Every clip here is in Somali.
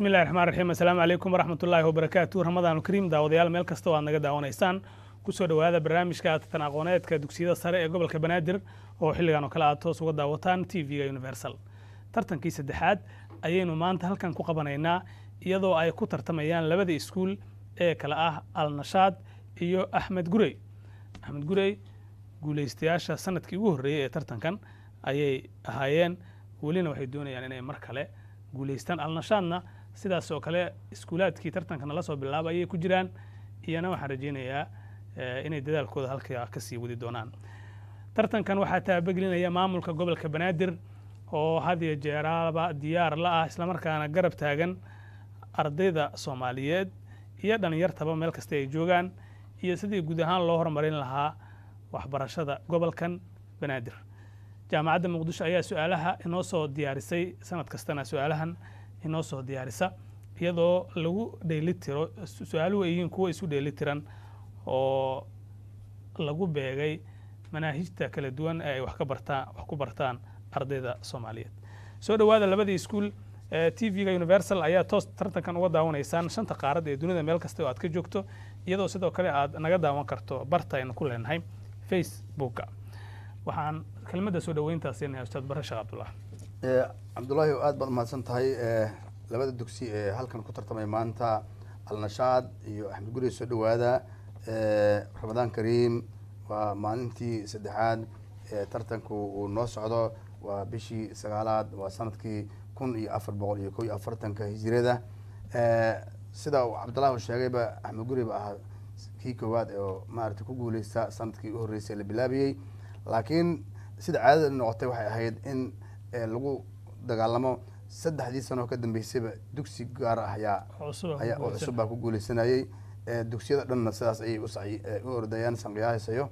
bismillahi raxmaan raxiim assalaamu calaykum waraxmat ullaahi wabarakaatu ramadaan kariim daawadayaal meel kasta oo aad naga daawanaysaan ku soo dhowaada barnaamijka tan aqooneedka dugsiyada sare ee gobolka banaadir oo xilligan oo kale aad toos uga daawataan t v-ga universal. Tartankii saddexaad ayaynu maanta halkan ku qabanaynaa iyadoo ay ku tartamayaan labada iskuul ee kale ah alnashaad iyo axmed gurey. Axmed gurey guulaystayaasha sannadkii ugu horreeyey ee tartankan ayay ahaayeen welina waxay doonayaan inay mar kale guulaystaan alnashaadna sidaas oo kale iskuulaadkii tartankana la soo bilaaba ayay ku jiraan. Iyana waxaan rajaynayaa inay dadaalkooda halkaa ka sii wadi doonaan. Tartankan waxaa taabagelinaya maamulka gobolka banaadir oo had iyo jeeraaba diyaar la ah islamarkaana garab taagan ardayda soomaaliyeed iyo dhallinyartaba meel kasta ay joogaan iyo sidii guud ahaan loo horumarin lahaa waxbarashada gobolkan banaadir. Jaamacadda muqdisho ayaa su'aalaha inoo soo diyaarisay sanad kastana su'aalahan inoo soo diyaarisa iyadoo lagu dheelitiro su'aaluhu ay kuwa isu dheelitiran oo lagu beegay manaahijta kala duwan ee ay wax ka bartaan wax ku bartaan ardayda soomaaliyeed. Soo dhowaada labadii iskuul t v-ga universal ayaa toos tartankan uga daawanaysaan shanta qaarad ee dunida meel kasta oo aad ka joogto iyadoo sidoo kale aad naga daawan karto barta aynu ku leenahay facebooka waxaan kelmadda soo dhaweyntaa siinaya ustaad bare sheekh cabdullah cabdullaahi aad baad umahadsan tahay labada dugsi ee halkan ku tartamay maanta alnashaad iyo axmed guri soo dhowaada. Ramadaan kariim waa maalintii saddexaad ee tartanku uu noo socdo. Waa bishii sagaalaad waa sannadkii kun iyo afar boqol iyo ko iyo afartanka hijirada sida uu cabdullahi uu sheegayba axmed guri ba ahaa kii koowaad oo maaragtay ku guuleysta sannadkii u horreysay la bilaabiyey. Laakiin sida caadada noqotay waxay ahayd in lagu dagaalamo saddexdii sano oo ka dambeysayba dugsi gaar ah ayaa ayaa oo cusub baa ku guuleysanayey dugsiyada dhanna sidaas ayay u ordayaan sanqiyahaysayo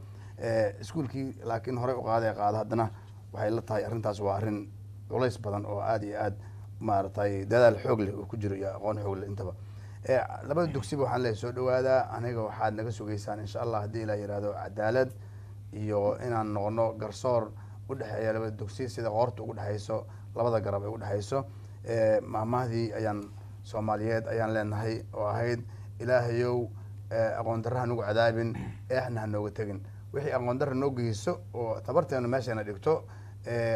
iskuulkii laakiin horey u qaaday qaada haddana waxay la tahay arrintaas waa arrin culays badan oo aada iyo aad maaragtay dadaal xoog leh uu ku jiro iyo aqoon xoog leh intaba. Labada dugsiba waxaan leeyahay soo dhawaadaa. Aniga waxaad naga sugaysaan insha allah haddii ilaa yihahdo cadaalad iyo inaan noqono garsoor udhexeeya labada dugsi sida qoorta ugu dhexeyso labada garab ay udhexeyso maamahdii ayaan soomaaliyeed ayaan leenahay oo ahayd ilaahayow aqoon darra hanugu cadaabin eexna hanooga tegin. Wixii aqoon darra noo geyso oo tabarteena meeshayna dhigto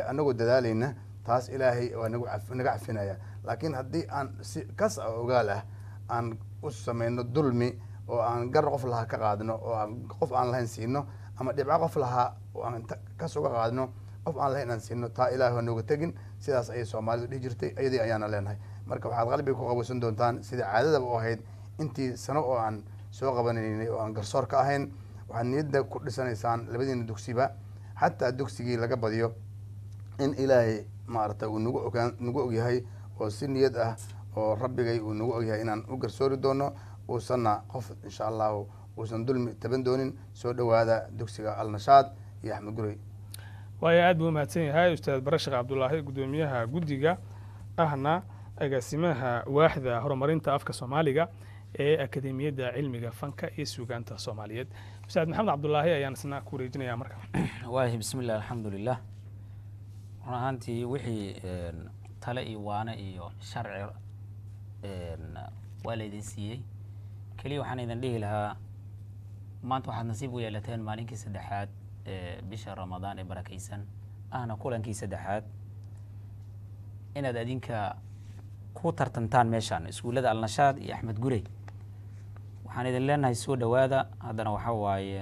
anagoo dadaalayna taas ilaahay waa naga cafinaya. Laakiin haddii aan si kas a ogaal ah aan u sameyno dulmi oo aan gar qof lahaa ka qaadno oo aan qof aan lahayn siino ama dhibco qof lahaa oo aan kas uga qaadno qof aan lahayn aan siino taa waa nooga tegin. Sidaas ayay soomaalidu dhihi jirtay iyadii ayaana leenahay. Marka waxaad qalbiga ku qabeysan doontaan sidai caadadaba u ahayd intii sano oo aan soo qabanaynay oo aan garsoor ka ahayn waxaad niyadda ku dhisanaysaan labadiina dugsiba. Xataa dugsigii laga badiyo in ilaahay maaragtay uu nagu ogaan nagu ogyahay oo si niyad ah oo rabbigay uu nagu ogyahay inaan u garsoori doono uusanna qof insha allahu uusan dulmi taban doonin. Soo dhowaada dugsiga alnashaad iyo axmed gurey waayo aad buu umahadsan yahay ustaad bare sheekh cabdulaahi guddoomiyaha guddiga ahna agaasimaha waaxda horumarinta afka soomaaliga ee akademiyadda cilmiga fanka iyo suugaanta soomaaliyeed. Ustaad maxamed cabdulaahi ayaan isna ku wareejinayaa marka. Waahi bismi llah alxamdulilah run ahaantii wixii tale iyo waane iyo sharci waa laydin siiyey. Keliya waxaan idin dhihi lahaa maanta waxaad nasiib u yeelateen maalinkii saddexaad bisha ramadaan ee barakaysan ahna kulankii saddexaad. Inaad adinka ku tartantaan meeshaan iskuullada alnashaad iyo axmed gurey waxaan idin leenahay soo dhowaada haddana waxaa waaye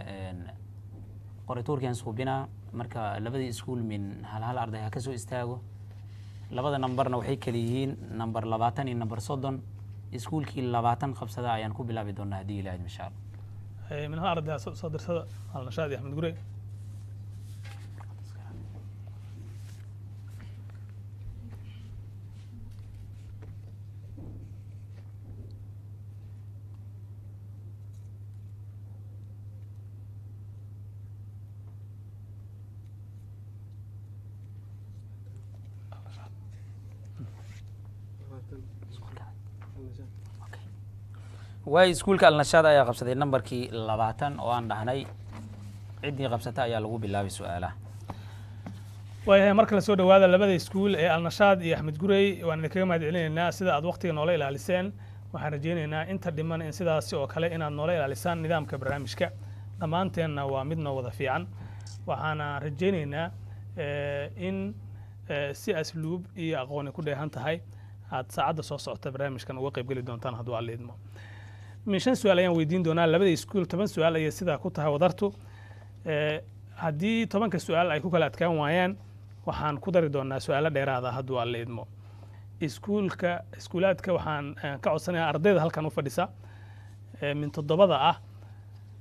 qorituurkian suubinaa marka labadii iskuul min hal hal arday ha ka soo istaago. Labada nambarna waxay kala yihiin namber labaatan iyo namber soddon. Iskuulkii labaatan qabsada ayaan ku bilaabi doonaa haddii ilaahid insha allah. Min hal arday ha soo dirsada alnashaad iyo axmed gurey waayo iskuulka alnashaad ayaa qabsaday nambarkii labaatan oo aan dhahnay? Ciddii qabsata ayaa lagu bilaabay su'aalaha waayahay mar kale soo dhowaada labada iskuul ee alnashaad iyo axmed gurey? Waan idinkaga mahad celinaynaa sida aad waktiga noola ilaaliseen. Waxaan rajaynaynaa inta dhiman in sidaasi oo kale inaad noola ilaalisaan nidaamka barnaamijka. Dhammaanteenna waa mid noo wada fiican. Waxaana rajaynaynaa in si asluub iyo aqooni ku dheehan tahay aad saacadda soo socota barnaamijkan uga qayb geli doontaan hadduu alla idmo min su'aal ayaan weydiin doonaa. Labada iskuul toban su'aal ayay sidaa ku tahay wadartu. Haddii tobanka su'aal ay ku kala adkaan waayaan waxaan ku dari doonaa su'aalo dheeraada hadduu alla idmo iskuulka iskuulaadka waxaan ka codsanayaa ardayda halkan u fadhisa min toddobada ah.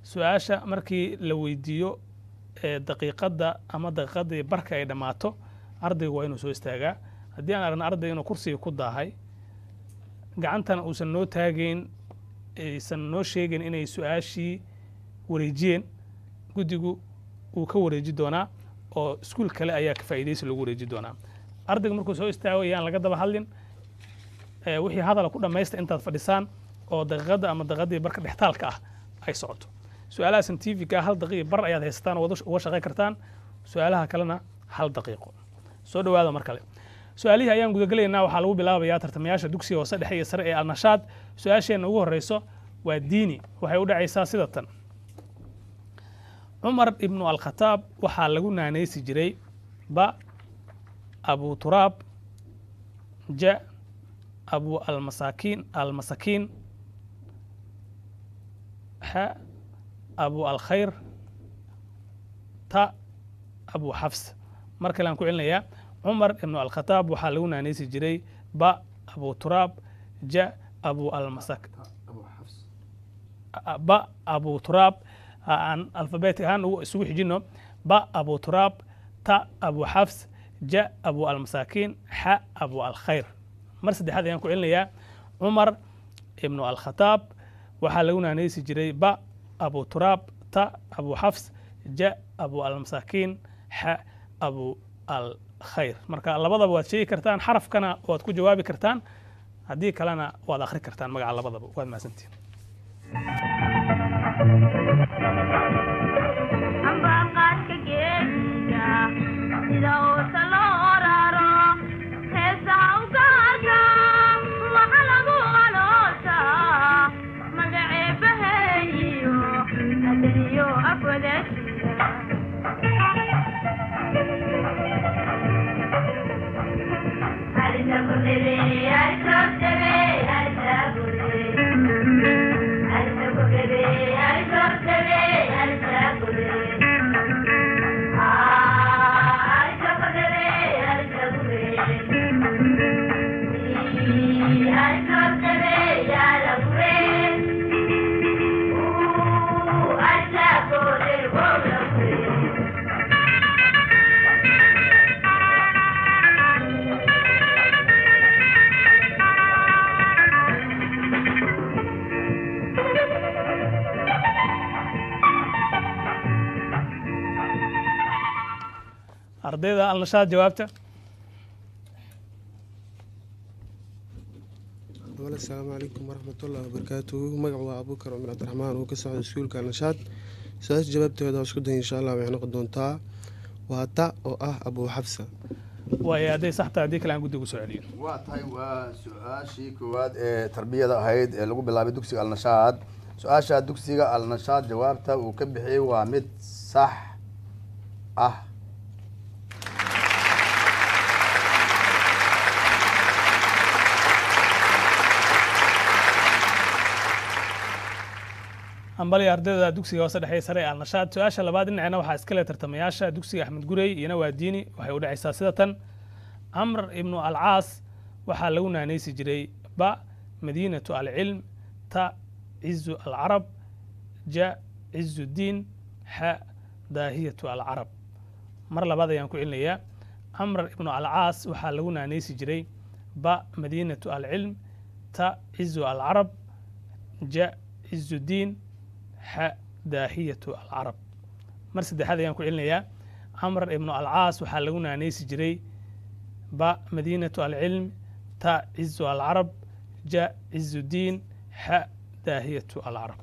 Su'aasha markii la weydiiyo daqiiqadda ama daqiiqadii barka ay dhammaato ardaygu waa inuu soo istaagaa haddii aan aragna arday inuu kursiga ku daahay gacantana uusan noo taagayn aysan noo sheegayn inay su'aashii wareejiyeen. Guddigu uu ka wareeji doonaa oo iskuul kale ayaa ka faa'iidaysi lagu wareeji doonaa. Ardayga markuu soo istaago ayaan laga daba hadlin. Wixii hadala ku dhammaysta intaad fadhisaan oo daqiiqadda ama daqiiqadii barka dhextaalka ah ay socoto. Su'aalaha scientifica hal daqiiq bar ayaad haysataan uga shaqayn kartaan. Su'aalaha kalena hal daqiiqo. Soo dhowaada mar kale su'aalihii ayaan gudagelaynaa waxaa lagu bilaabayaa tartamayaasha dugsiga hoose dhexe iyo sare ee alnashaad. Su'aasheenna ugu horreyso waa diini. Waxay u dhacaysaa sida tan. Cumar ibnu alkhataab waxaa lagu naanaysi jiray ba abu turaab ja abu almasaakiin almasakiin xa abu alkhayr ta abu xafs. Mar kale aan ku celinayaa cumar ibnu alkhataab waxaa lagu naanaysi jiray ba abu turaab ja abu almasak ba abu turaab aan alfabeetig ahaan isugu xijino ba abu turaab ta abu xafs ja abu almasaakiin xa abu alkhayr. Mar saddexaad ayaan ku celinayaa cumar ibnu alkhataab waxaa lagu naanaysi jiray ba abu turaab ta abu xafs ja abu almasaakiin xa abu al khayr. Marka labadaba waad sheegi kartaan xarafkana waad ku jawaabi kartaan. Haddii kalena waad akhri kartaan magaca labadaba. Waad mahadsantihin ardayda alnashaad jawaabta. Asalaamu calaykum waraxmatullahi wabarakaatuhu magacu waa abuukar cumar cabdiraxmaan oo ka socda iskuulka alnashaad su'aasha jawaabteeda waa isku day insha allah waxay noqon doontaa waa ta oo ah abuu xabsa waayo hadday sax tahay haddii kale aan guddiga u soo celiyo waa tahay waa su'aashii koowaad ee tarbiyada ahayd ee lagu bilaabay dugsiga alnashaad su'aasha dugsiga alnashaad jawaabta uu ka bixiyey waa mid sax ah hambaliya ardayda dugsiga hoose dhexe sare ee alnashaad su'aasha labaad dhinacina waxaa iskale tartamayaasha dugsiga axmed gurey iyana waa diini waxay u dhacaysaa sida tan. Camr ibnu alcaas waxaa lagu naanaysi jiray ba madiinatu alcilm ta cizu alcarab ja cizu diin xa daahiyatu alcarab mar labaad ayaan ku celinayaa camr ibnu alcaas waxaa lagu naanaysi jiray ba madiinatu alcilm ta cizu alcarab ja cizu diin xa daahiyatu alcarab mar saddexaad ayaan ku celinayaa camr ibnu alcaas waxaa lagu naanaysi jiray ba madiinatu alcilm ta cizu alcarab ja cizu diin xa daahiyatu alcarab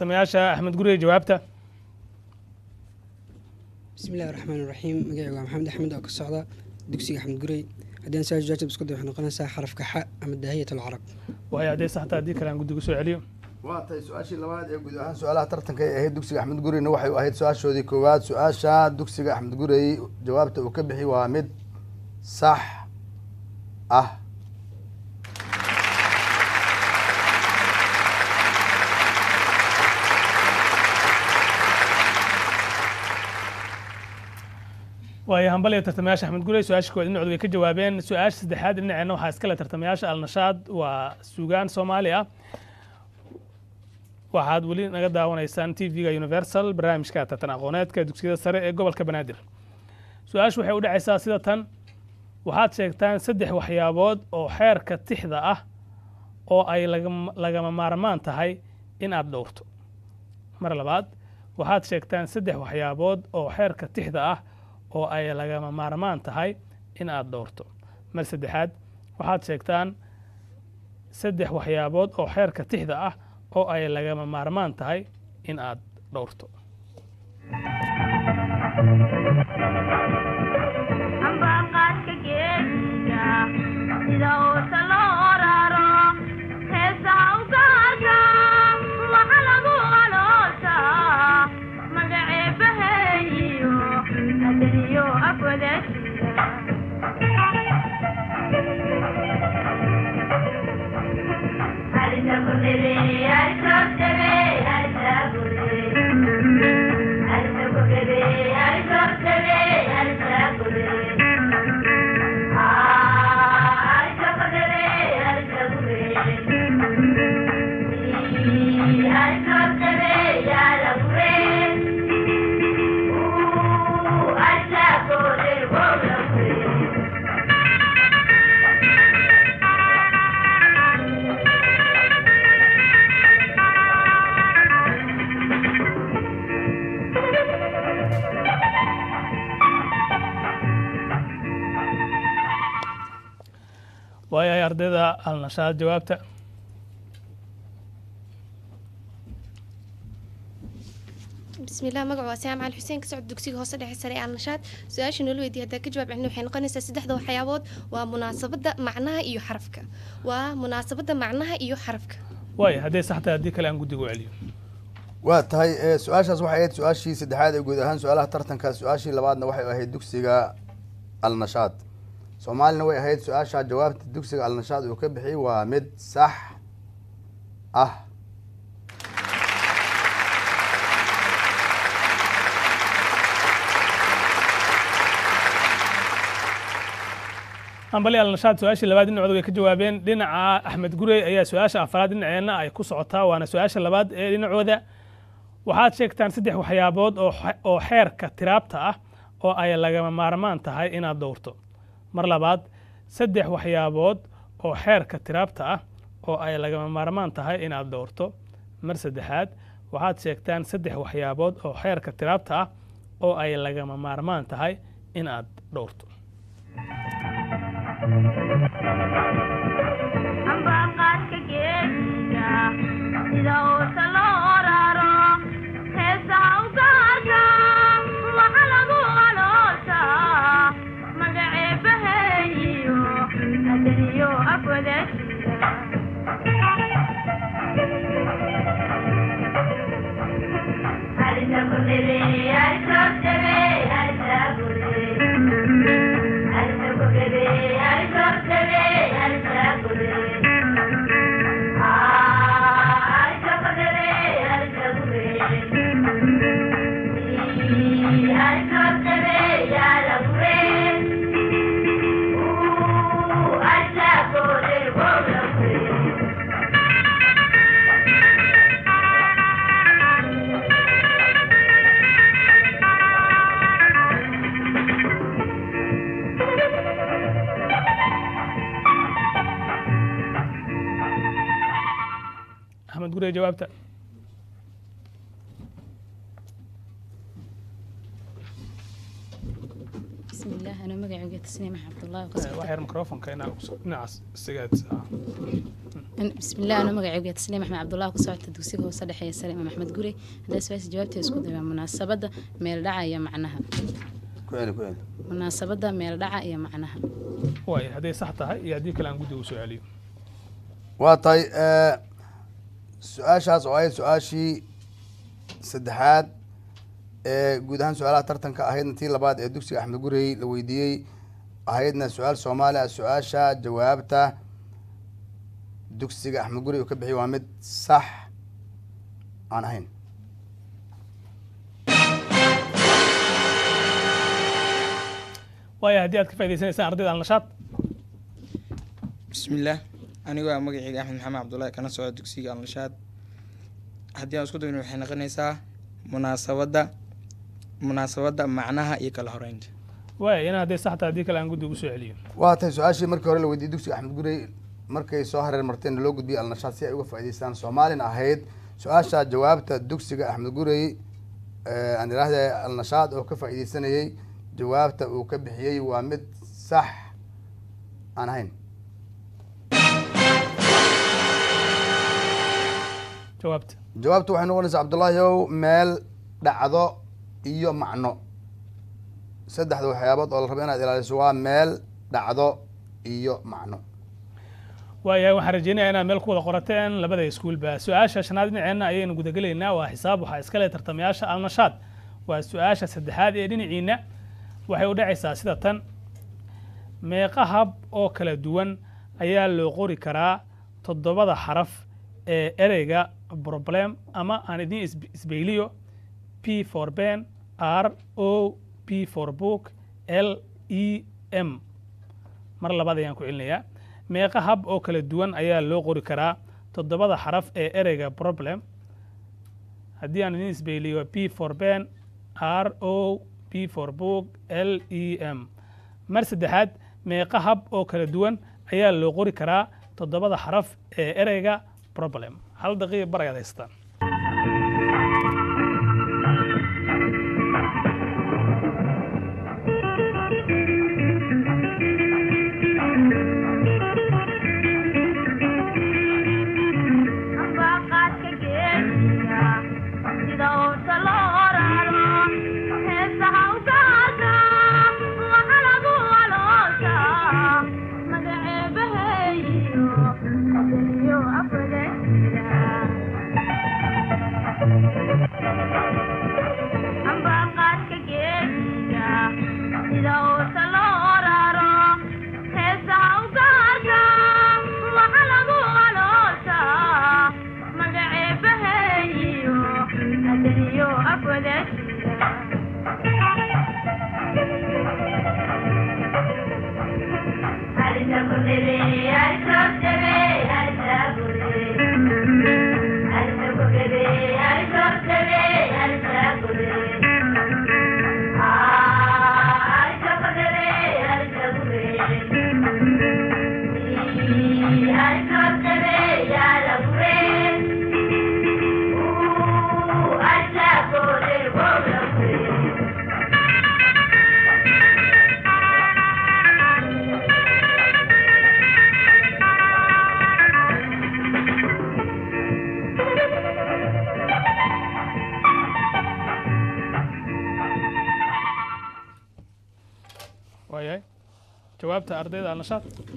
waayahay tartamayaasha axmed gurey jawaabta. Bismi illahi raxmaan raxiim magacayga waa maxamed axmed oo ka socda dugsiga axmed gurey haddii aan su'aasha jawaabta isku day waxay noqonaysaa xarafka xa ama daahiyat alcarab waayo hadday saxta haddii kale aan guddiga soo celiyo. Waa tahay su'aashii labaad ee guud ahaan su'aalaha tartanka ay ahayd dugsiga axmed gureyna waxay u ahayd su'aashoodii koowaad. Su'aasha dugsiga axmed gurey jawaabta uu ka bixi waa mid sax ah waayo hambaliya tartamayaasha axmed gurey su'aasha koowaad dhinacooda way ka jawaabeen. Su'aasha saddexaad dhinaceena waxaa iskale tartamayaasha alnashaad. Waa suugaan soomaali ah waxaad weli naga daawanaysaan t v-ga universal barnaamijka tartan aqooneedka dugsiyada sare ee gobolka banaadir. Su'aashu waxay u dhacaysaa sida tan. Waxaad sheegtaan saddex waxyaabood oo xeerka tixda ah oo ay lagama maarmaan tahay in aad dhowrto. Mar labaad waxaad sheegtaan saddex waxyaabood oo xeerka tixda ah oo ay lagama maarmaan tahay in aad dhowrto mar saddexaad waxaad sheegtaan saddex waxyaabood oo xeerka tixda ah oo ay lagama maarmaan tahay in aad dhowrto noqonaysaa jawaabta. Bismilah magacu waa saam cali xuseen kasocod dugsiga hoose dhexe sare ee alnashaad. Su'aasha noola weydiye hadaa ka jawaab celin waxay noqonaysaa saddexda waxyaabood waa munaasabadda macnaha iyo xarafka. Waa munaasabadda macnaha iyo xarafka. Waaya hadday saxtahay haddii kale aan guddiga celiyo. Waa tahay su'aashaas waxay ahayd su'aashii saddexaad ee guud ahaan su'aalaha tartanka su'aashii labaadna waxay ahayd dugsiga alnashaad soomaalina way ahayd su'aasha jawaabta dugsiga alnashaad uu ka bixiyey waa mid sax ah. Hambali alnashaad su'aashii labaad dhinacooda way ka jawaabeen dhinaca axmed gurey ayaa su'aasha afraad dhinaceenna ay ku socotaa waana su'aasha labaad ee dhinacooda. Waxaad sheegtaan saddex waxyaabood oo xe- oo xeerka tiraabta ah oo ay lagama maarmaan tahay inaad dhowrto mar labaad saddex waxyaabood oo xeerka tiraabta ah oo ay lagama maarmaan tahay inaad dhowrto mar saddexaad waxaad sheegtaan saddex waxyaabood oo xeerka tiraabta ah oo ay lagama maarmaan tahay inaad dhowrto shukriya jawaabta bismilah anoo magacooga tasniim axmed cabdullah ku socota dugsiga hoose dhexeeya sare imaam axmed gure haddaa su'aasha jawaabteeda isku dayba munaasabadda meel dhaca iyo macnaha munaasabada meel dhaca iyo macnaha waay hadday sax tahay iyo haddii kale aan guddiga u soo waa tahay su'aashaas oo ahayd su'aashii saddexaad ee guud ahaan su'aalaha tartanka ahaydna tii labaad ee dugsiga axmed gurey la weydiiyey ahaydna su'aal soomaali ah su'aasha jawaabta dugsiga axmed gurey uu ka bixiyey waa mid sax aan ahayn. Waaya haddii aad ka faa'idaysanaysaan ardayda alnashaad. Bismillaah anigoo ah magacayga axmed maxamed cabdullaahi kana socda dugsiga alnashaad. Haddii aan isku dayno waxay noqonaysaa munaasabadda munaasabadda macnaha iyo kala horeynta. Waaya ina hadday sax tahay haddii kale aan guddiga u soo celiyo. Waa tahay su'aashii markii hore la weydiiyey dugsiga axmed gurey markay soo hareer marteen loo gudbiyey alnashaad si ay uga faa'idaystaan soomaalina ahayd. Su'aasha jawaabta dugsiga axmed gurey aan idhaahda alnashaad oo ka faa'iidaysanayey jawaabta uu ka bixiyey waa mid sax aan ahayn jawaabta. Jawaabtu waxay noqonaysaa cabdullaahiyow meel dhacdo iyo macno. Saddexda waxyaabood oo la rabo inaad ilaaliso waa meel dhacdo iyo macno. Waayahay waxaan rajeynayaa inaad meel ku wada qorateen labada iskuulba su'aasha shanaad dhinaceenna ayaynu gudagelaynaa waa xisaab waxaa iska leh tartamayaasha alnashaad. Waa su'aasha saddexaad ee dhinaciina waxay u dhacaysaa sida tan. Meeqa hab oo kala duwan ayaa loo qori karaa toddobada xaraf ereyga problem ama aan idiin isb- isbeyliyo p for ben r o p for book l e m. Mar labaad ayaan ku celinayaa meeqa hab oo kala duwan ayaa loo qori karaa toddobada xaraf ee ereyga problem. Haddii aan idin isbeyliyo p for ben r o p for book l e m. Mar saddexaad meeqa hab oo kala duwan ayaa loo qori karaa toddobada xaraf ee ereyga problem. Hal daqiiqa bar ayaad haystaan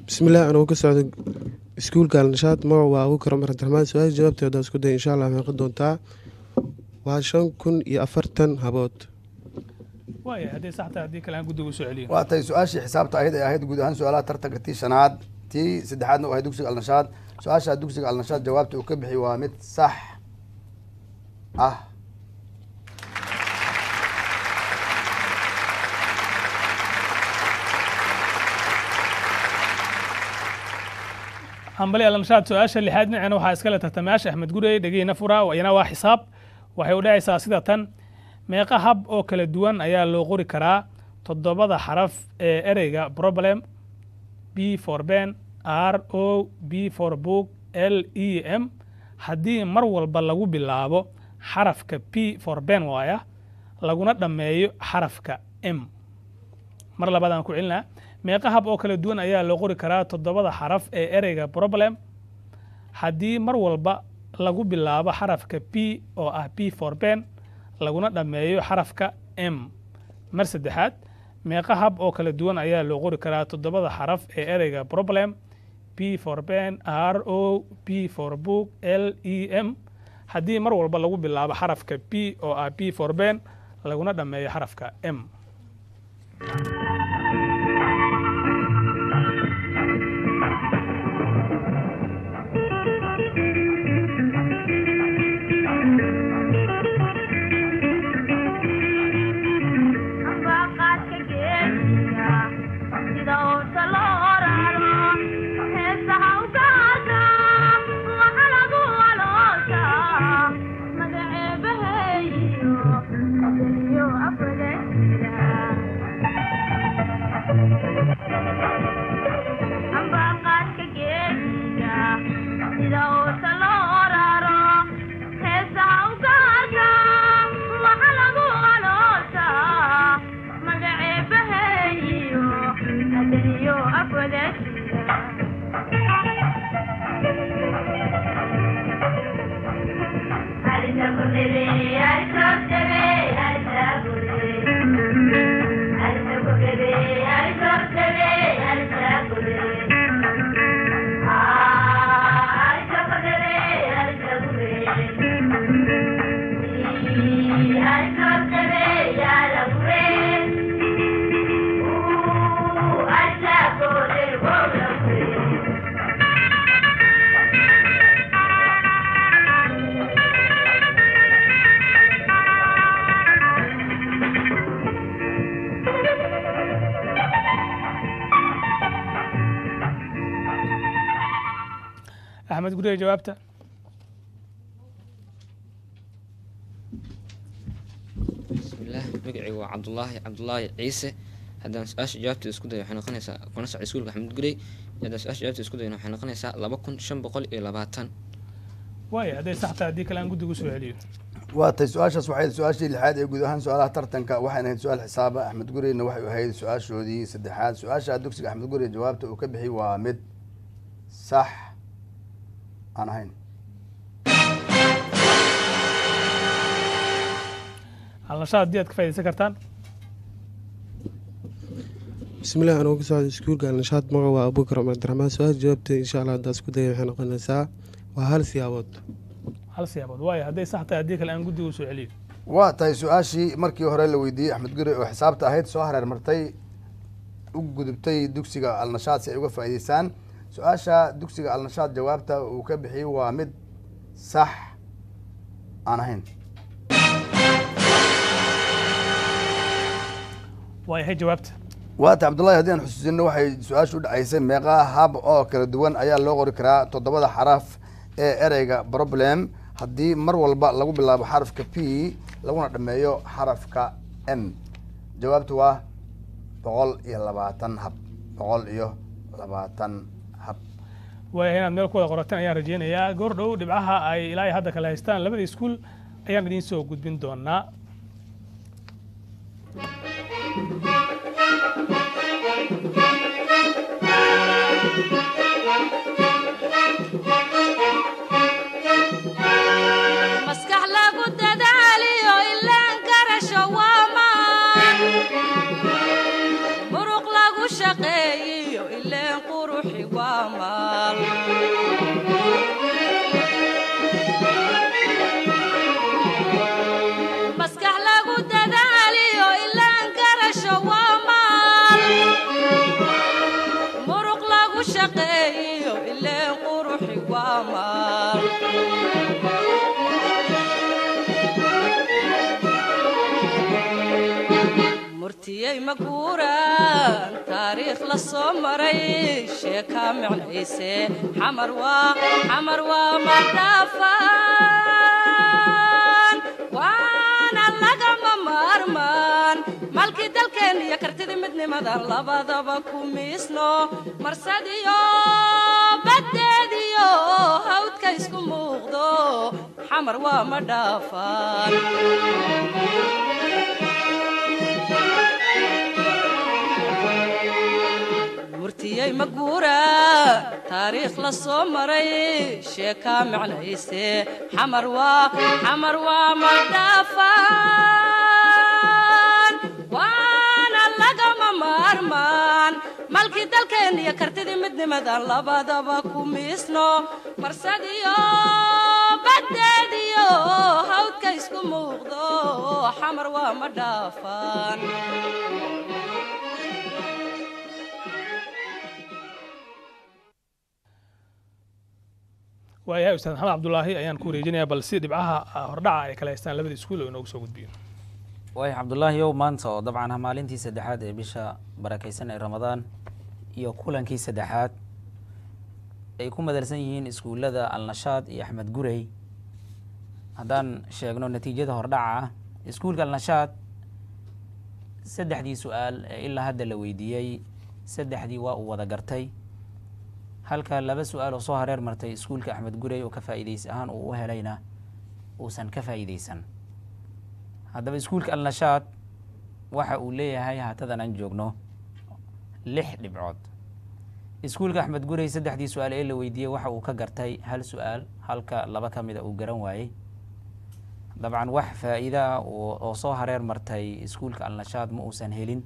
bismillaah anuu ka socda iskuulka alnashaad magac waa abuukar cumar abdiraxmaan su'aasha jawaabteeda isku day insha allah noqon doontaa waa shan kun iyo afartan habood. Waa tahay su'aashii xisaabta ahayd ee ahayd guud ahaan su'aalaha tartanka tii shanaad tii saddexaadna u ahayd dugsiga alnashaad. Su'aasha dugsiga alnashaad jawaabta uu ka bixi waa mid sax ah hambali alnashaad su'aasha lixaad dhinacina waxaa iskale tartamayaasha axmed gurey dhegeyna fura iyana waa xisaab. Waxay u dhacaysaa sida tan. Meeqa hab oo kala duwan ayaa loo qori karaa toddobada xaraf ee ereyga problem b for ben r o b for book l e m. Haddii mar walba lagu bilaabo xarafka p for ben waaya laguna dhammeeyo xarafka m. Mar labaadaan ku celinaa meeqa hab oo kala duwan ayaa loo qori karaa toddobada xaraf ee ereyga problem. Haddii mar walba lagu bilaabo xarafka p oo ah p for ben laguna dhammeeyo xarafka m. Mar saddexaad meeqa hab oo kala duwan ayaa loo qori karaa toddobada xaraf ee ereyga problem. P for ben r o p for book l e m. Haddii mar walba lagu bilaabo xarafka p oo ah p for ben laguna dhammeeyo xarafka m gurey jawaabta bismillaah magacaygu waa cabdulaahi cabdulaahi ciise. Haddaan su'aasha jawaabteeda isku dayo waxay noqonaysaa kuna iskuulka axmed gurey. Haddaan su'aasha jawaabteeda isku dayona waxay noqonaysaa laba kun shan boqol iyo labaatan. Waaya hadday sax tahay haddii kale aan guddiga u soo celiyo waa tahay su'aashaas waxay su'aashii lixaad ee guud ahaan su'aalaha tartanka waxayna ahayd su'aal xisaaba. Axmed gureyna waxay ahayd su'aashoodii saddexaad. Su'aasha dugsiga axmed gurey jawaabta uu ka bixi waa mid sax aan ahayn. Alnashaad haddii aad ka faa'idaysan kartaan. Bismillaah anuu ka socda iskuulka alnashaad magac waa abuukar cumar abdiraxmaan su'aasha jawaabteeda insha allah haddaa isku daya waxay noqonaysaa waa hal siyaabood. Hal siyaabood. Waaya hadday sax tahay haddii kale aan guddiga u soo celiyo. Waa tahay su'aashii markii hore la weydiiyey axmed gurey oo xisaabta ahayd soo hareer martay u gudubtay dugsiga alnashaad si ay uga faa'iideystaan su'aasha dugsiga alnashaad jawaabta uu ka bixiyey waa mid sax aan ahayn. Waayahay jawaabta? Waa tahay cabdullahi haddii aan xusuusino waxay su'aashu u dhacaysay meeqa hab oo kala duwan ayaa loo qori karaa toddobada xaraf ee ereyga problem. Haddii mar walba lagu bilaabo xarafka p laguna dhameeyo xarafka m. Jawaabtu waa boqol iyo labaatan hab boqol iyo labaatan hab. Waaya inaad meel ku wada qorateen ayaan rajeynayaa goor dhow dhibcaha ay ilaa iyo hadda kale haystaan labada iskuul ayaan idiin soo gudbin doonaa murtiyey maguuraan taariikh la soo maray sheekaa micnayse xamar waa madhaafaan waana lagama maarmaan malkii dalkeen iyo kartidii midnimadan labadaba ku miisno marsadiyo baddeediyo hawdka isku muuqdo xamar waa madhaafaan murtiyey maguura taariikh la soo maray sheekaa micnayse xamar waa xamar waa madhaafaan waana lagama maarmaan malkii dalkeen iyo kartidii midnimadan labadaba ku miisno marsadiyo baddeediyo hawdka isku muuqdo xamar waa madhaafaan waayahay ustaad maxamed cabdulaahi ayaan ku wareejinayaa bal si dhibcaha hordhaca ay kala haystaan labada iskuul oo inoogu soo gudbiyo. Waaya cabdulaahi yow maanta oo dabcan ah maalintii saddexaad ee bisha barakaysan ee ramadaan iyo kulankii saddexaad ay ku madalsan yihiin iskuullada alnashaad iyo axmed gurey. Haddaan sheegno natiijada hordhaca ah iskuulka alnashaad saddexdii su'aal ee ilaa hadda la weydiiyey saddexdii waa uu wada gartay halka laba su'aal oo soo hareer martay iskuulka axmed gurey oo ka faa'iidaysi ahaan uu u helayna uusan ka faa'iidaysan. Haddaba iskuulka alnashaad waxa uu leeyahay haatadan aan joogno lix dhibcood. Iskuulka axmed gurey saddexdii su'aal ee la weydiiyey waxa uu ka gartay hal su'aal halka laba ka mida uu garan waayey. Dabcan wax faa'iido ah oo soo hareer martay iskuulka alnashaad ma uusan helin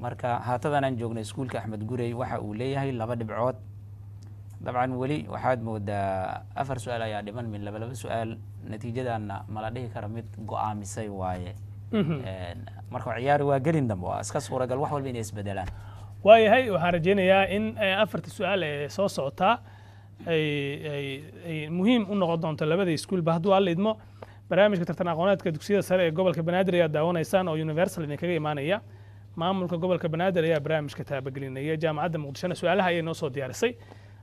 marka haatadan aan joogno iskuulka axmed gurey waxa uu leeyahay laba dhibcood. Dabcan weli waxaad moodaa afar su'aal ayaa dhiman min laba laba su'aal. Natiijadaana mala dhihi kara mid go'aamisay waaye. Marka ciyaari waa gelin dambe waa iska suuragal wax walba inay isbedelaan waayahay waxaan rajeynayaa in afarta su'aal ee soo socotaa ay muhiim u noqon doonto labada iskuulba hadduu alla idmo barnaamijka tartan aqooneedka dugsiyada sare ee gobolka banaadir ayaad daawanaysaan oo universal idinkaga imaanaya maamulka gobolka banaadir ayaa barnaamijka taabagelinaya jaamacadda muqdishona su'aalaha ayay noo soo diyaarisay.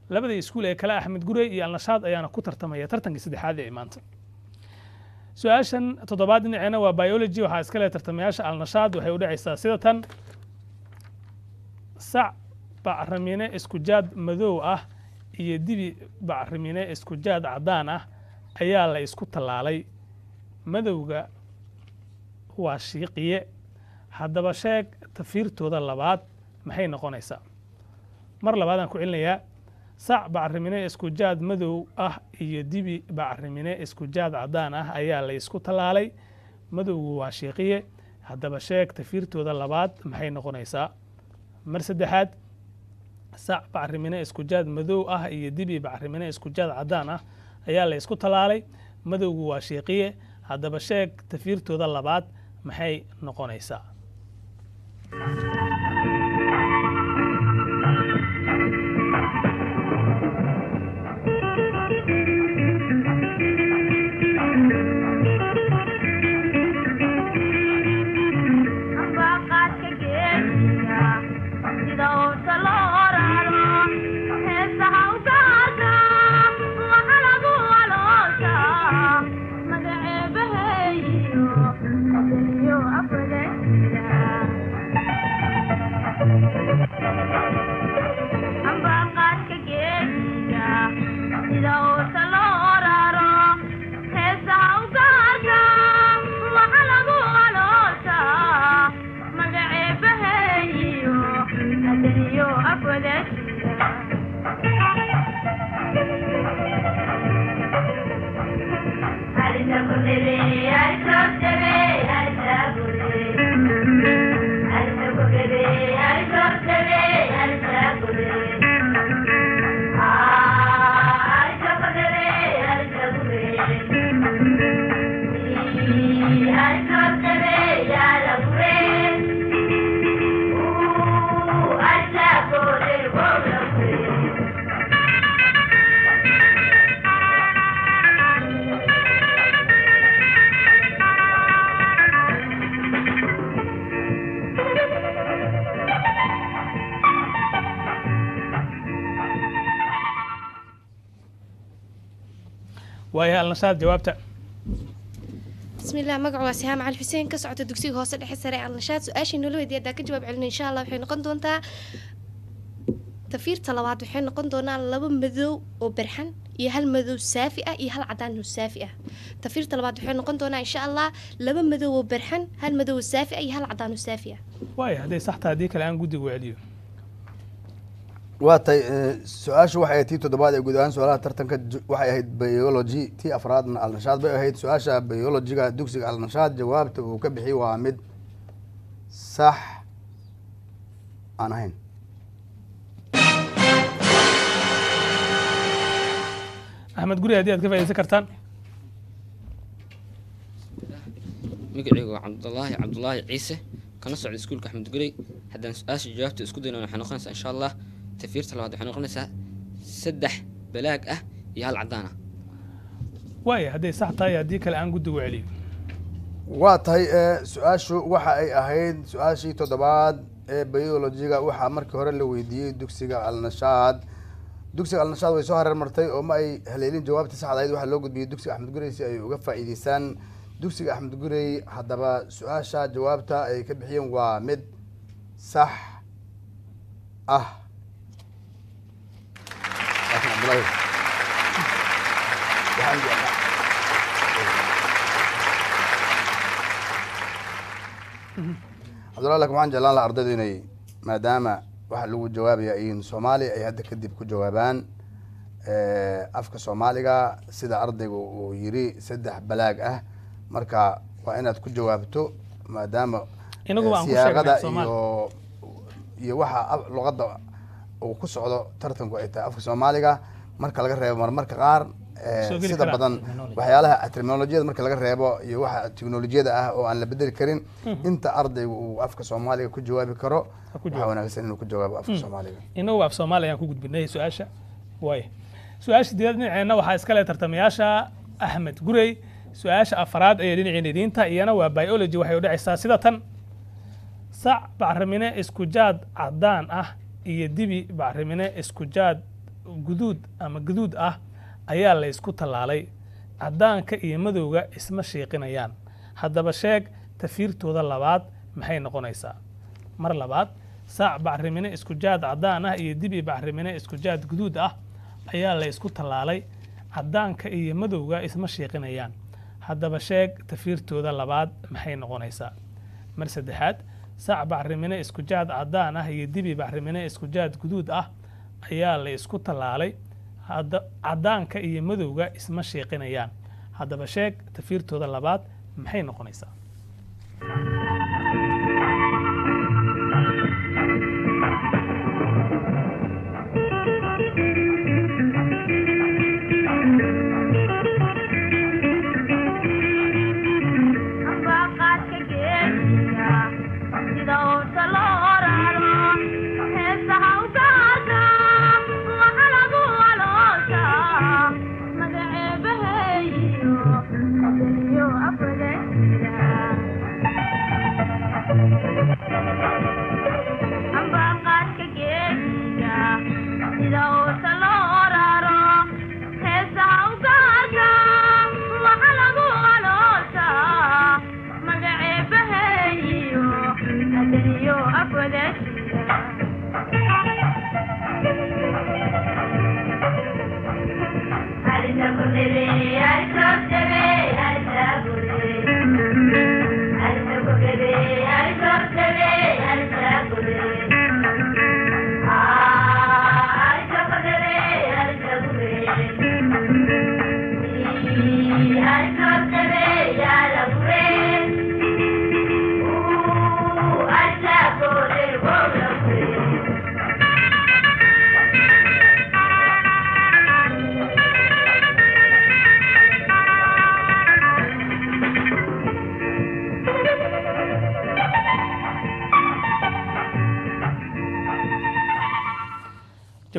Labada iskuul ee kale axmed gurey iyo alnashaad ayaana ku tartamaya tartankii saddexaad ee maanta. Su'aashan toddobaad dhinaceena waa biology. Waxaa iska leh tartamayaasha alnashaad. Waxay u dhacaysaa sida tan sac bacramine iskujaad madow ah iyo dibi bacramine iskujaad caddaan ah ayaa la isku tallaalay. Madowga waa shiiqiye haddaba sheeg tafiirtooda labaad maxay noqonaysaa? Mar labaadaan ku celinayaa sac bacrimine iskujaad madow ah iyo dibi bacrimine iskujaad caddaan ah ayaa la isku tallaalay. Madowgu waa shiiqiye haddaba sheeg tafiirtooda labaad maxay noqonaysaa? Mar saddexaad sac bacrimine iskujaad madow ah iyo dibi bacrimine iskujaad caddaan ah ayaa la isku tallaalay. Madowgu waa shiiqiye haddaba sheeg tafiirtooda labaad maxay noqonaysaa Thank you. waayo alnasaad jawaabta. Bismilah magacu waa sihaam cali xuseen ka socota dugsiga hoose dhexe sare alnashaad su'aashay noola weydiya haddaan ka jawaab celino insha allah waxay noqon doontaa tafiirta labaad waxay noqon doonaa laba madow oo barxan iyo hal madow saafi ah iyo hal cadaan oo saafi ah. Tafiirta labaad waxay noqon doonaa insha allah laba madow oo barxan hal madow oo saafi ah iyo hal cadaan oo saafi ah. Waaya hadday saxta haddii kale aan guddiga celiyo waa tay su'aashu waxay ahayd tii toddobaad ee guud ahaan su'aalaha tartanka waxay ahayd biology tii afraadna alnashaad bay ahayd. Su'aasha biologiga dugsiga alnashaad jawaabta uu ka bixiyey waa mid sax aan ahayn. Axmed guri haddii aad ka faa'iidaysan kartaan. Magacaygu waa cabdulaahi cabdulaahi ciise. Kana socda iskuulka axmed gurey. Haddaan su'aasha jawaabta isku dayno waxay noqonaysaa insha allah tafiirta labaad waxay noqonaysaa saddex balaag ah iyo hal cadaan ah waaya hadday sax tahay haddii kale aan guddiga u celiyo waa tahay ee, su'aashu waxa ay ahayd su'aashii toddobaad ee biologiga waxaa markii hore la weydiiyey dugsiga alnashaad dugsiga alnashaad way soo hareer martay oo ma ay haleelin jawaabtii saxda ahayd waxaa loo gudbiyey dugsiga axmed gurey si ay uga faa'iideystaan dugsiga axmed gurey haddaba su'aasha jawaabta ay ka bixiyeen waa mid sax ah jeclaa cabdullahi laakiin waxaan jeclaan lahaa ardaydu inay maadaama waxa lagu jawaabaya in soomaali ay hadda kadib ku jawaabaan eh, afka soomaaliga sida ardaygu uu yiri saddex balaag ah. Marka waa inaad ku jawaabto maadaama eh, siyaaqada iyo iyo waxa luqadda uu ku socdo tartanku ay tahay afka soomaaliga marka laga reebo marmarka qaar eh, sida badan waxyaalaha terminolojiyada marka laga reebo iyo waxa teknolojiyada ah oo aan la bedeli karin Mhm. inta ardaygu uu afka soomaaliga ku jawaabi karo waxaa wanaagsan inuu ku jawaabo afka Mm. soomaaliga. Inagu af soomaali ayaan ku gudbinay su'aasha. Waaya su'aasha diyaad dhinaceenna waxaa iskale tartamayaasha axmed gurey. Su'aasha afraad ee dhinaciina idiinta iyana waa biology waxay u dhacaysaa sida tan. Sac bacrimine iskujaad cadaan ah iyo dibi bacrimine iskujaad guduud ama guduud ah ayaa la isku tallaalay. Cadaanka iyo madowga isma shiiqinayaan haddaba sheeg tafiirtooda labaad maxay noqonaysaa. Mar labaad saac bacrimine iskujaad cadaan ah iyo dibi bacrimine iskujaad guduud ah ayaa la isku tallaalay. Cadaanka iyo madowga isma shiiqinayaan haddaba sheeg tafiirtooda labaad maxay noqonaysaa. Mar saddexaad saac bacrimine iskujaad cadaan ah iyo dibi bacrimine iskujaad guduud ah ayaa la isku tallaalay cadaanka iyo madowga isma shiiqinayaan haddaba sheeg tafiirtooda labaad maxay noqonaysaa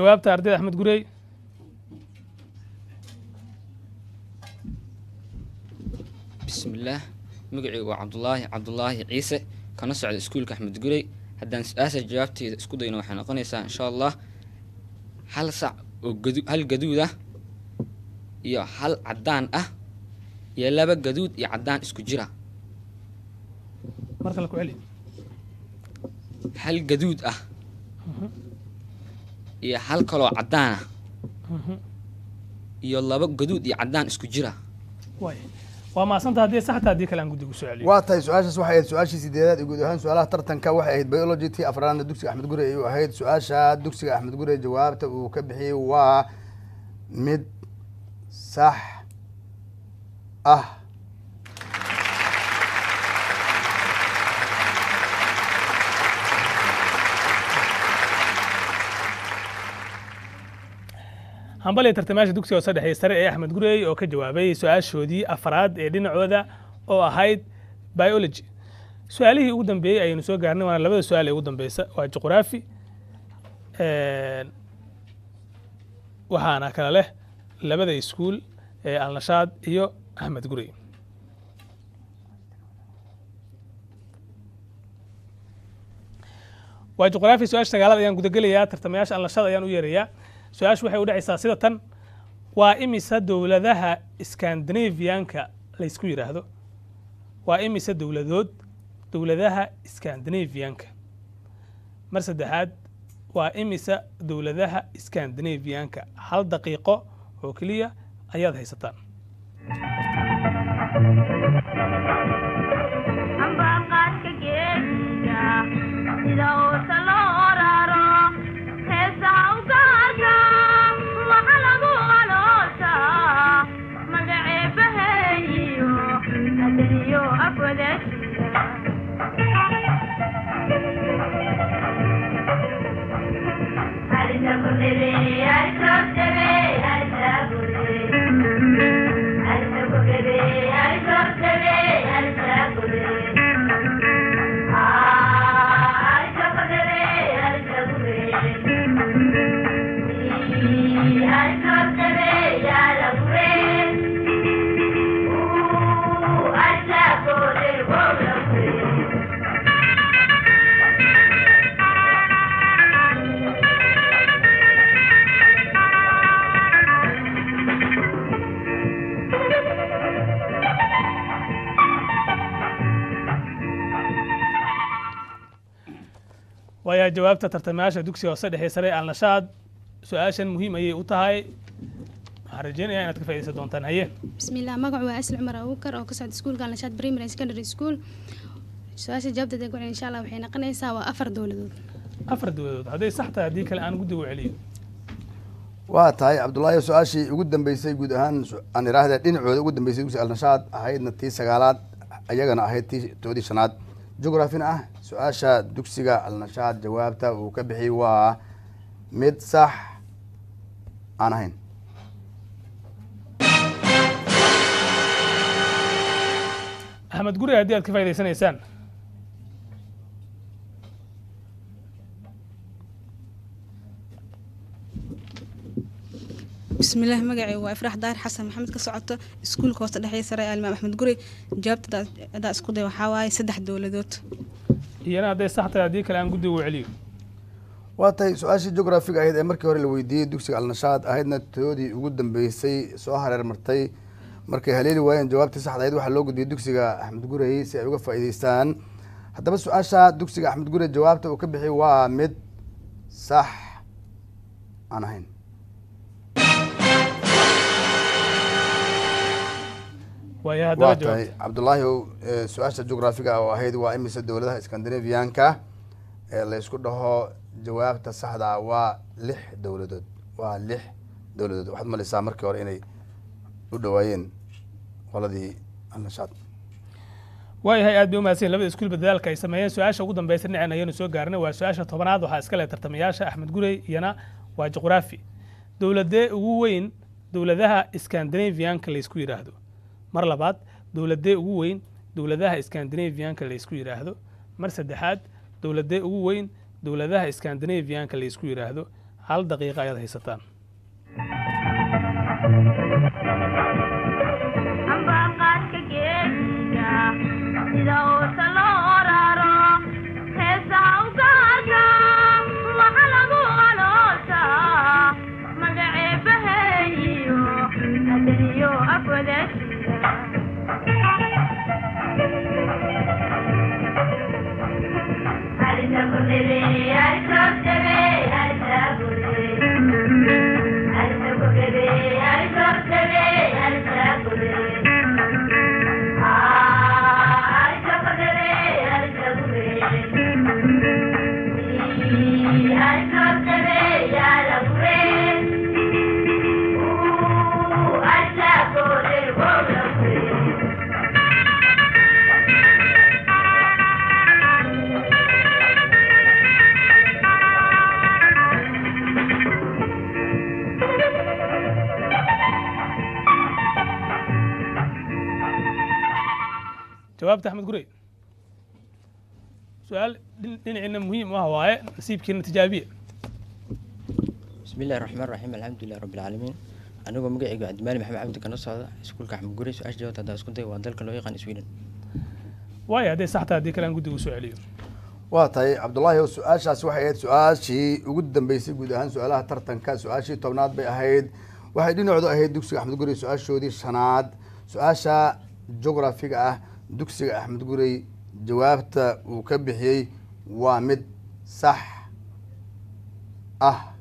jawaabta ardayda axmed gurey. Bismillaah magacaygu waa cabdulaahi cabdulaahi ciise. Kana socda iskuulka axmed gurey. Haddaan su'aasha jawaabteeda isku dayno waxay noqonaysaa insha allah hal sac oo gadu hal gaduud ah iyo hal caddaan ah iyo laba gaduud iyo caddaan isku jira. Hal gaduud ah iyo hal kaloo caddaan ah. Mhm. iyo laba gaduud iyo caddaan isku jira. Waay waa maasanta haddii saxta haddii kale aan guddiga ku soo celiyo waa tahay su'aashaas waxay ahayd su'aashii sideedaad iyo guud ahaan su'aalaha tartanka waxay ahayd biology tii afraadna dugsiga axmed gure ayuu ahayd. Su'aasha dugsiga axmed gure jawaabta uu ka bixiyey waa mid sax ah hambal iyo tartamayaasha dugsiga hoose dhexe sare ee axmed gurey oo ka jawaabay su'aashoodii afraad ee dhinacooda oo ahayd biology. Su'aalihii ugu dambeeyey ayaynu soo gaarnay waana labada su'aal ee ugu dambeysa waa juqraafi waxaana kala leh labada iskuul ee alnashaad iyo axmed gurey. Waa juqraafi su'aasha sagaalaad ayaan gudagelayaa tartamayaasha alnashaad ayaan u yeerayaa su'aashu waxay u dhacaysaa sida tan waa imisa dowladaha scandinavianka laysku yidhaahdo waa imisa dowladood dowladaha scandinavianka mar saddexaad waa imisa dowladaha scandinavianka hal daqiiqo oo keliya ayaad haysataan ayaa jawaabta tartamayaasha dugsi hoose dhexe sare alnashaad. Su'aashan muhiim ayay u tahay. Waxaan rajeynayaa inaad ka faidaysan doontaan haye. Bismillah magacu waa asli cumar abuukar oo ka socda iskuulka alnashaad primary secondary school. Su'aasha jawaabteeda gocen insha allah waxay noqonaysaa waa afar dowladood afar dowladood hadday sax tahay ah, haddii kale aan guddiga celiyo. Waa tahay cabdullaahi su'aashii ugu dambeysay guud ahaan aan iraahda dhinacooda ugu dambeysay dugsi alnashaad ahaydna tii sagaalaad iyagana ahayd tii toodii shanaad. Jugrafina ah su'aasha dugsiga alnashaad jawaabta uu ka bixiyey waa mid sax aan ahayn. Axmed guri haddii aad ka faa'idaysanaysaan bismillaah magacay waa ifraax daahir xasan maxamed ka socoto iskuulka hoose dhexeeya sare ee alimaam axmed guri. Jawaabta hadaa isku day waxaa waaye saddex dowladood iyana hadday sax tahay haddii kale aan guddiga u celiyo. Waa tahay su'aashii geografiga ahayd ee markii hore la weydiiyey dugsiga alnashaad ahaydna toodii ugu dambeysay soo hareer martay markay haleeli waayeen jawaabtii saxda ahayd waxaa loo gudbiyey dugsiga axmed gurey si ay uga faa'iideystaan haddaba su'aasha dugsiga axmed gurey jawaabta uu ka bixiyey waa mid sax aan ahayn tahay cabdullaahi ow, su'aasha geografiga oo ahayd waa imise dowladaha scandinavianka ee la isku dhaho jawaabta saxda ah waa lix dowladood waa lix dowladood. Waxaad malaysaa markii hore inay u dhawaayeen qoladii alnashaad. Waayahay aad bay umahadsan labada iskuul dadaalka ay sameeyeen su'aasha ugu dambeysa dhinaceen ayaynu soo gaarnay waa su'aasha tobanaad. Waxaa iska leh tartamayaasha axmed gurey iyana waa juqraafi dowladee ugu weyn dowladaha scandinavianka laysku yidhaahdo mar labaad dowladee ugu weyn dowladaha scandinavianka laysku yidhaahdo mar saddexaad dowladee ugu weyn dowladaha scandinavianka laysku yidhaahdo hal daqiiqa ayaad haysataan jawaabta axmed gurey. Su'aal dhinaciina muhiim u ah waaye nasiibkiina tijaabiya bismillahi raxmaan raxiim alxamdulilah rabbilcaalamiin anigoo magaceyga cabdimaali maxamed cabdi kana socda iskuulka axmed gurey su'aasha jawaabta haddaan isku day waa dalka loo yaqaan sweden. Waaya hadday saxta haddii kale aan guddiga u soo celiyo. Waa tahay cabdullaahi oo su'aashaasi waxay ahayd su'aashii ugu dambeysay guud ahaan su'aalaha tartanka. Su'aashii tobnaad bay ahayd. Waxay dhinacdu ahayd dugsiga axmed gurey su'aashoodii shanaad. Su'aasha jugrafiga ah dugsiga axmed gurey jawaabta uu ka bixiyey waa mid sax ah.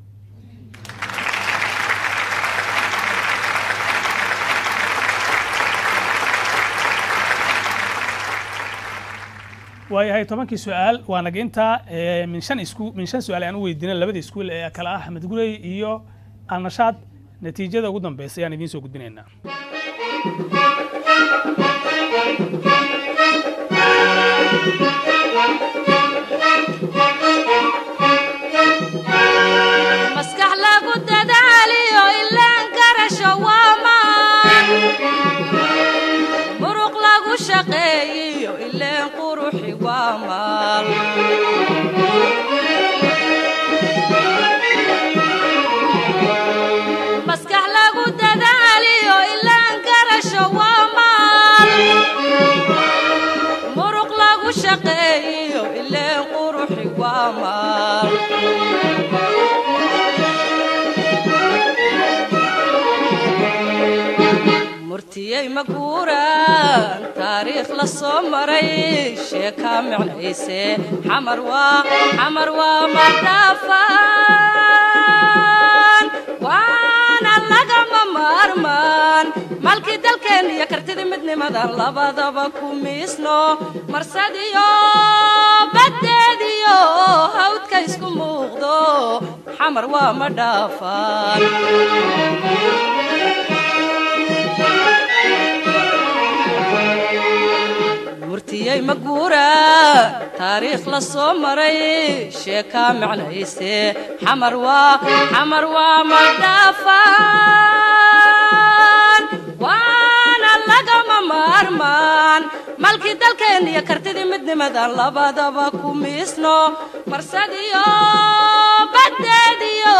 Waayahay tobankii su'aal waa intaa min shan isku min shan su'aal aan u weydiinay labadii iskuul ee kale ah axmed gurey iyo alnashaad natiijada ugu dambeysa ayaan idiin soo gudbinaynaa Thank you. Lagu shaqeeyiyo ileen quruxi waa maal murtiyey maguuraan taariikh la soo maray sheekaa micnayse xamar waa xamar waa madhaafaan waana lagama maarmaan. Malkii dalkeen iyo kartidii midnimadan labadaba ku miisno. Marsadiyo baddeediyo hawdka isku muuqdo. Xamar waa madhaafaan murtiyey maguura taariikh la soo maray sheekaa micnayse xamar waa xamar waa madhaafaan waana lagama maarmaan malkii dalkeen iyo kartidii midnimadan labadaba ku miisno marsadiyo baddeediyo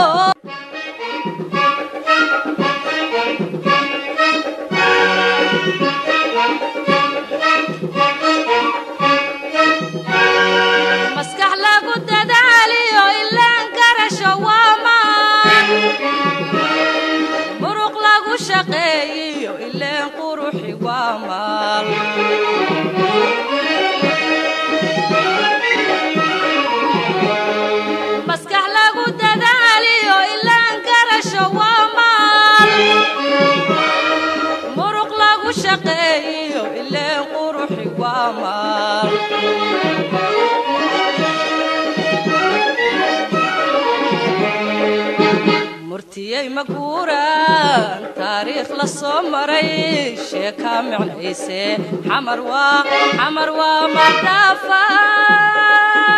maguuraan taariikh la soo maray sheekaa micnayse xamar waa xamar waa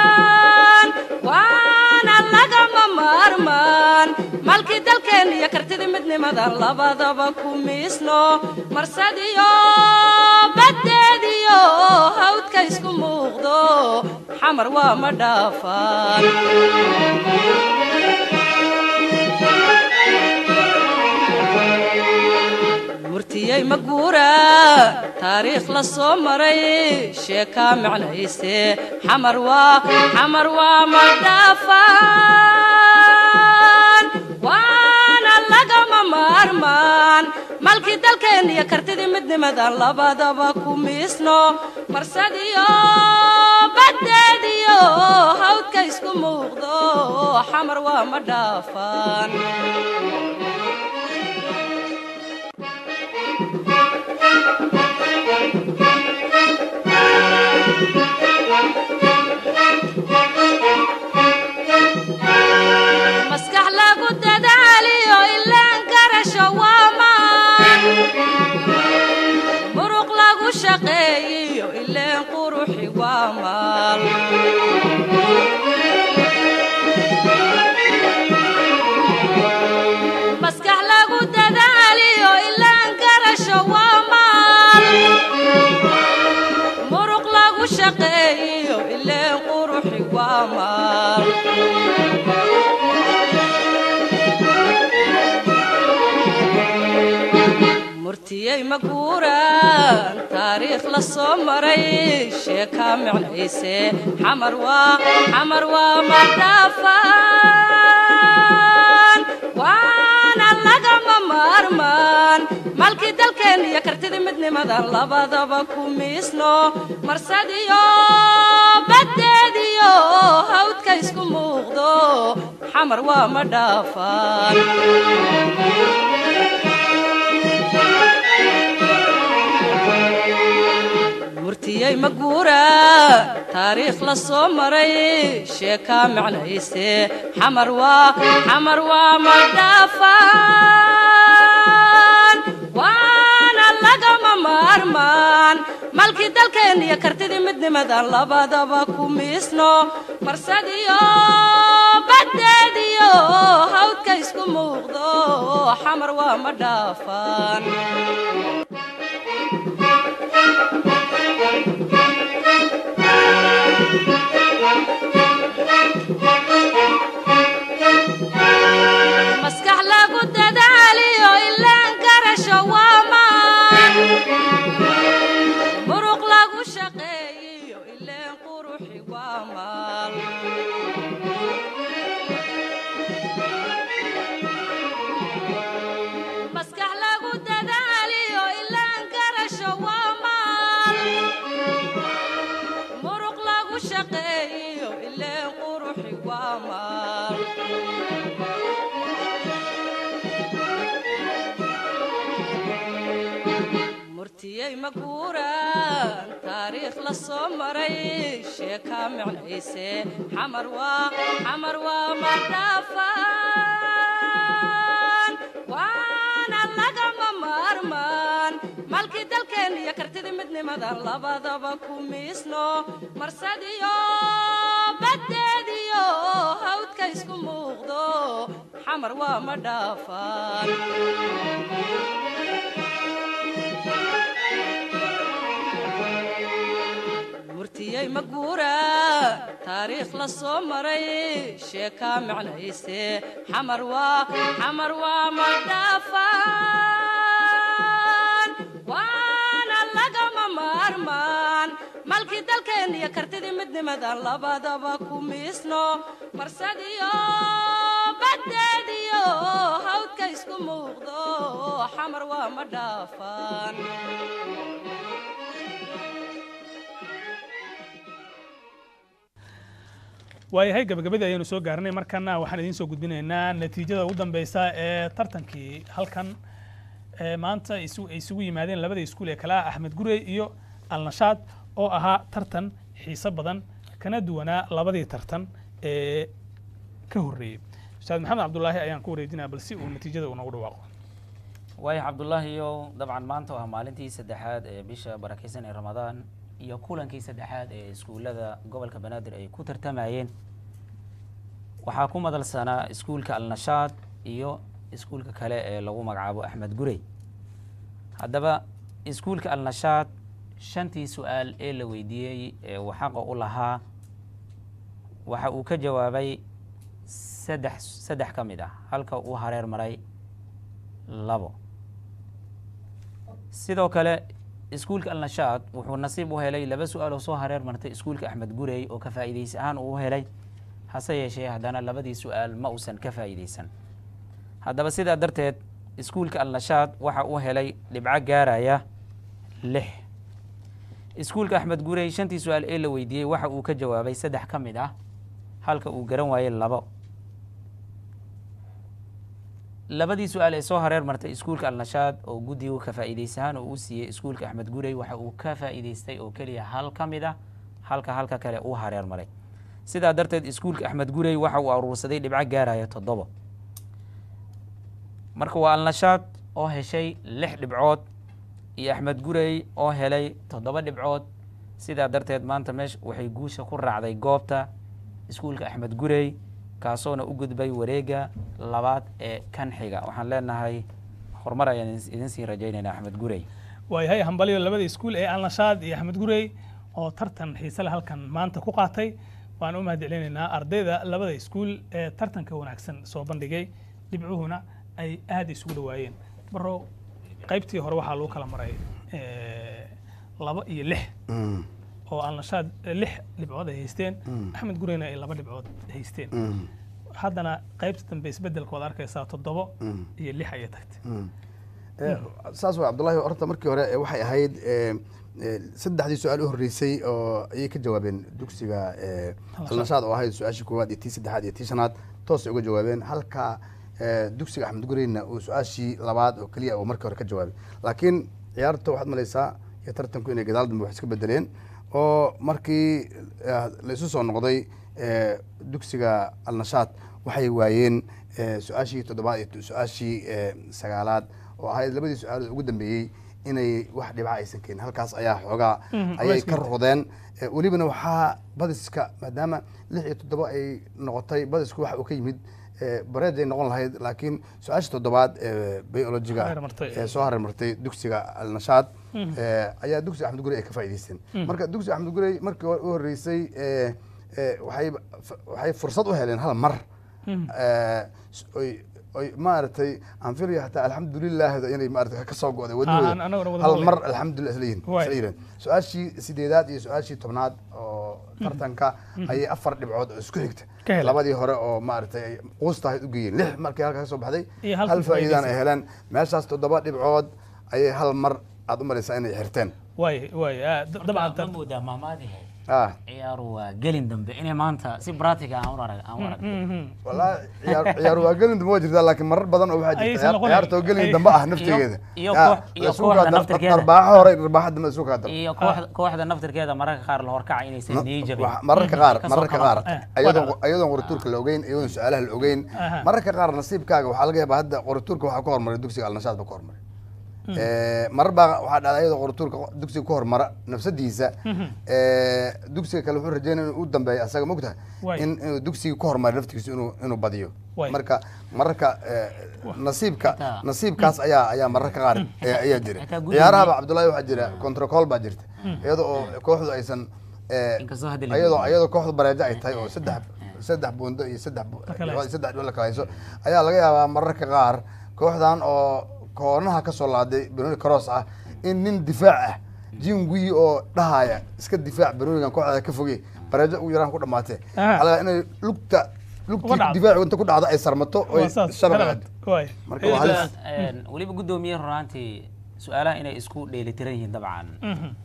madhaafaan waana lagama maarmaan malkii dalkeen iyo kartidii midnimadan labadaba ku miisno. Marsadiyo baddeediyo hawdka isku muuqdo xamar waa madhaafaan murtiyey maguura taariikh la soo maray sheekaa micnayse xamar waa xamar waa madhaafaan waana lagama maarmaan. Malkii dalkeen iyo kartidii midnimadan labadaba ku miisno marsadiyo baddeediyo hawdka isku muuqdo xamar waa madhaafaan murtiyey maguuraan taariikh la soo maray sheekaa micnayse xamar waa xamar waa madhaafaan waana lagama maarmaan malkii dalkeen iyo kartidii midnimadan labadaba ku miisno marsadiyo baddeediyo hawdka isku muuqdo xamar waa ma murtiyey maguura taariikh la soo maray sheekaa micnayse xamar waa xamar waa ma dhaafaan waana lagama maarmaan malkii dalkeen iyo kartidii midnimadan labadaba ku miisno marsadiyo baddeediyo hawdka isku muuqdo xamar waa ma micnayse xamar waa xamar waa ma dhaafaan waa ma taariikh la soo maray. Sheekaa micnayse xamar waa xamar waa ma dhaafaan? Waana lagama maarmaan. Malkii dalkeen iyo kartidii midnimadan labadaba ku miisno. Marsadiyo baddeediyo hawdka isku muuqdo. Xamar waa ma waayahay gabagabadii ayaanu soo gaarnay. Markana waxaan idiin soo gudbinaynaa natiijada ugu dambeysa ee tartankii halkan ee maanta ay isugu yimaadeen labada iskuul ee kale ah axmed gurey iyo alnashaad oo ahaa tartan xiiso badan kana duwanaa labadii tartan ee ka horreeyey ustaad maxamed cabdulaahi ayaan ku wareejinaa bal si uu natiijada unagu dhawaaqo. Waayo cabdulaahiyo dabcan maanta waa maalintii saddexaad ee bisha barakeysan ee ramadaan iyo kulankii saddexaad ee iskuullada gobolka banaadir ay ku tartamayeen. Waxaa ku madalsanaa iskuulka alnashaad iyo iskuulka kale ee lagu magacaabo axmed gurey. Haddaba iskuulka alnashaad shantii su'aal ee la weydiiyey ee uu xaqa u lahaa waxa uu ka jawaabay saddex saddex ka mid ah halka uu hareer maray labo. Sidoo kale iskuulka alnashaad wuxuu nasiib u helay laba su'aal oo soo hareer martay iskuulka axmed gurey oo ka faa'iidaysi ahaan uu helay hase yeeshee haddana labadii su'aal ma uusan ka faa'iidaysan. Haddaba sidaa darteed iskuulka alnashaad waxa uu helay dhibco gaaraya lix. Iskuulka axmed gurey shantii su'aal ee la weydiiyey waxa uu ka jawaabay saddex ka mid ah halka uu garan waayey labo labadii su'aal ee soo hareer martay iskuulka alnashaad oo guddigu ka faa'iidaysahaan oo uu siiyey iskuulka axmed gurey waxa uu ka faa'iidaystay oo keliya hal ka mid ah halka halka kale uu hareer maray. Sidaa darteed iskuulka axmed gurey waxa uu aruursaday dhibco gaaraya toddobo. Marka waa alnashaad oo heshay lix dhibcood iyo axmed gurey oo helay toddoba dhibcood sidaa darteed maanta meesha waxay guusha ku raacday goobta iskuulka axmed gurey kaasoona u gudbay wareega labaad ee kan xiga waxaan leenahay horumar ayaan idin sii rajaynaynaa axmed gurey. Waayahay hambalyo labada iskuul ee alnashaad iyo axmed gurey oo tartan xiise leh halkan maanta ku qaatay. Waan u mahadcelinaynaa ardayda labada iskuul ee tartanka wanaagsan soo bandhigay. Dhibcuhuna ay aada isugu dhawaayeen. Baro qaybtii hore waxaa lagu kala maray laba iyo lix. Mm. Oo alnashaad eh, lix dhibcood ay haysteen Mm. axmed gureyna ay laba dhibcood haysteen Mm. haddana qaybta dambe isbedelkood arkaysaa toddobo Mm. iyo lix ayay tagtay. Eh, saas waa cabdullaahi horta markii hore eh, waxay ahayd saddexdii su'aal u horreysay oo ayay ka jawaabeen dugsiga Alnashaad. oo ahayd su'aashii koowaad iyo tii saddexaad iyo tii shanaad toosay uga jawaabeen halka dugsiga axmed gureyna uu su'aashii labaad oo keliya uu markii hore ka jawaabay laakiin ciyaarta waxaad malaysaa iyo tartanku inay gadaal dambe wax iska bedeleen oo markii eh, la isu soo noqday eh, dugsiga alnashaad waxay waayeen eh, su'aashii toddobaad iyo su'aashii eh, sagaalaad oo ahayd labadii su'aalood ugu dambeeyey inay wax dhibaca aysan keenin halkaas ayaa xoogaa Mhm, ayay ka ku roqdeen Eh, welibana waxaa badiska maadaama lix iyo toddoba ay noqotay badisku waxa uu ka yimid eh, bareed ay noqon lahayd laakiin su'aasha toddobaad ee biologiga Hareer martay. ee soo hareer martay dugsiga alnashaad. Mhm. eh, ayaa dugsiga axmed gurey ay ka faa'iideysteen Mhm. marka dugsiga axmed gurey markii u horreysay eh, eh, waxay fursad u heleen hal mar Maaragtay aan filaya hataa alxamdulilah inay maaragtay ka soo go'day Ah, wadahooda hal mar alxamdulilah isla yihiin Waay. isla yihiin su'aashii sideedaad iyo su'aashii tobnaad oo tartanka Mhm. ayay afar dhibcood oo isku xigta labadii hore oo maaragtay ay quustahayd u geeyeen lix markii halka ka soo baxday hal faa'iidaan ay heleen. Meeshaas toddoba dhibcood ayay hal mar aad u malaysaa inay xirteen. Waay waay ah, dabcan ah. Ciyaaru waa gelin dambe. Inay maanta si practical aan u arag u arag wallaahi ciyaar ciyaar waa gelin dambe waa jirtaa laakiin marar badan oo waxaa jirta ciyaar- ciyaarta oo gelin dambe ah naftigeeda. Naftirkeeda. darbaaxa hore iyo darbaaxa dambe isugu kaa iyo kooxda naftirkeeda mararka qaar la horkaca inaysan nii jabin Wax- mararka qaar mararka qaar. Eh, waa ayadoon qorituurka la ogeyn ayadoon su'aalaha la ogeyn. Mararka qaar nasiibkaaga waxaa laga yaabaa hadda qorituurka waxaa ku hormaray dugsiga alnashaad ba ku hormaray. Mm. Eh, marar baa waxaa dhacday ayadoo qorituurka dugsiga ku hormara nafsadiisa. Mhm. eh, dugsiga kale wuxuu rajeynaya inuu u dambeeyo asaga mogtaha in inuu dugsiga ku hormaray naftigiisa inuu inuu badiyo. Marka mararka eh, nasiibka nasiibkaas ayaa ayaa mararka qaar eh, ayaa jira ciyaarahaba cabdullaahi waxaa jira controcol baa jirta. Mm. iyadoo oo kooxdu aysan eh, ayadoo ayadoo kooxdu bareejo ay tahay oo saddex saddex buundo iyo saddex saddex dhibcood la kala hayso ayaa laga yaabaa mararka qaar kooxdan oo koonaha ka soo laaday benoni cross ah in nin difaac ah jingui oo dhahaya iska difaac benonigan kooxda ka foge bareejo ugu yaraan ku dhamaatee Ah. waxaa inay lugta lugtii inta ku dhacdo ay sarmato oy Waa saas, shabaq kala aad cad. Waay. marka waa halis Een, weliba guddoomiye runaantii su'aalaha inay isku dheelitiran yihiin dabcan.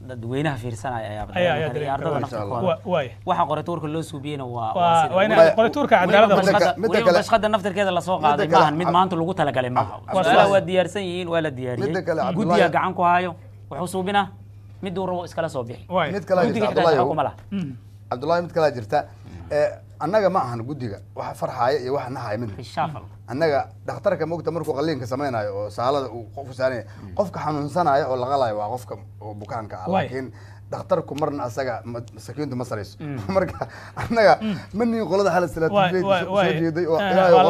Dadweynaha fiirsanaya ayaa Ayaa- ayaa dareemi kara, iyo dareemi ardada kara. naftirkooda. Wa- waay. waxa qorituurka loo suubiyeyna waa Waa- sida- waa in weliba- qorituurka weliba cadaaladda bashqada- Midda ka- midda weliba kale- bashqada naftirkeeda la soo qaaday maahan mid maanta lagu talagalay maaha. Su'aalaha waa diyaarsan yihiin waa la diyaariyey. Guddiga gacan ku hayo wuxuu suubinaa miduu rabo iskala soo bixi. Jirta xitaa kuma laha cabdullaahi mid kalaa jirta annaga ma ahan guddiga waxa farxaaya iyo waxa nahaya mid. Annaga dhakhtarka mogta markuu qaliinka samaynayo oo saalada uu qofku saaranya qofka xanuunsanaya oo laqalayo waa qofka bukaanka ah. Laakiin dhakhtarku marna asaga ma- masakiintu ma sarayso. Mm. marka annaga ma nihin qolada xala Waay, waay, waay. soo jeeday oo Eh, ilaahay waa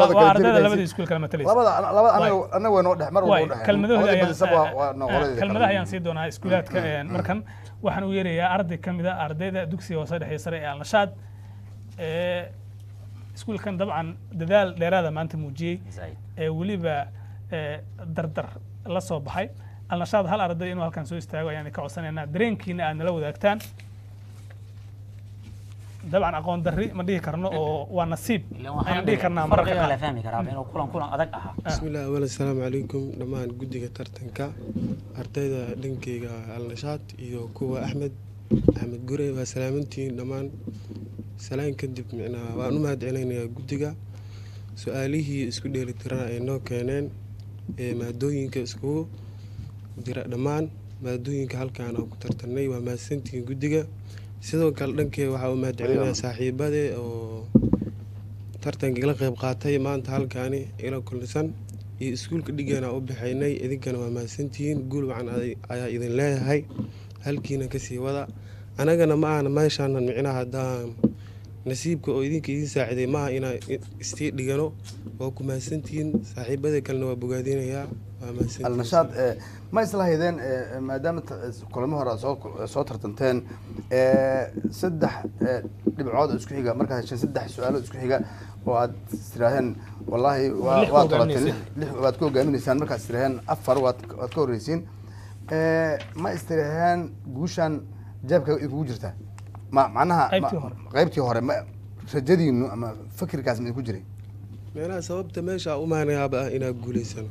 noo dhex mar Qoladii ayaan- sii doonaa iskuulaadka een, markan. Waxaan u yeerayaa arday ka mid a ardayda dugsiga hoose dhexe sare ee alnashaad iskuulkan dabcan dadaal dheeraada maanta muujiyey ee weliba dardar la soo baxay. Alnashaad hal arday inuu halkan soo istaago ayaan ka codsanaynaa. Dareenkiina aad nala wadaagtaan. Dabcan aqoon darri ma dhihi karno oo waa nasiib. Ayaan dhihi karnaa mararka qaar fahmi karaa inuu kulan kulan adag ahaa. Bismillahi awal assalaamu calaykum. Dhammaan guddiga tartanka ardayda dhankeyga alnashaad iyo kuwa axmed. Axmed gure waa salaamantihiin dhammaan salaan kadib micnaa waan u mahad celinayaa guddiga. Su'aalihii isku dheelitirana ay noo keeneen ee maadooyinka iskugu jira dhammaan. Maadooyinka halkaan aan ku tartanay waa mahadsantihiin guddiga. Sidoo kale dhankeyga waxaa u mahad celinayaa saaxiibade oo tartanka igala qayb qaatay maanta halkaani ila kullisan iyo iskuulka dhigeena u bixaynay idinkana waa mahadsantihiin guul wacan ay- ayaa idin leeyahay. Halkiina ka sii wada. Anagana ma ahna meeshaanan micnaha haddaan nasiibka oo idinka idin saaciday maaha inaan i- istii dhigano waa ku mahadsantihiin saaxiibada kalena waa bogaadinayaa alnashaad eh, ma isla haydeen eh, maadaama ta- kulamo hore aad soo soo tartanteen eh, saddex eh, dhibcood oo isku xiga markaad hesheen saddex su'aalood isku xiga oo aad istiraaheen wallahi waa Lix waa ku qabateen hogaaminayseen. lix waad ku hogaaminaysaan markaad istiraaheen afar waad waad ka horreysiin Eh, ma istiraaheen guushan jeebka idinkugu jirtaa ma macnaha ma- Qaybtii hore. ma rajadiinu ama fikirkaas ma idinku jiray? Meelaha sababta meesha umaanayaaba ah inaa guulaysano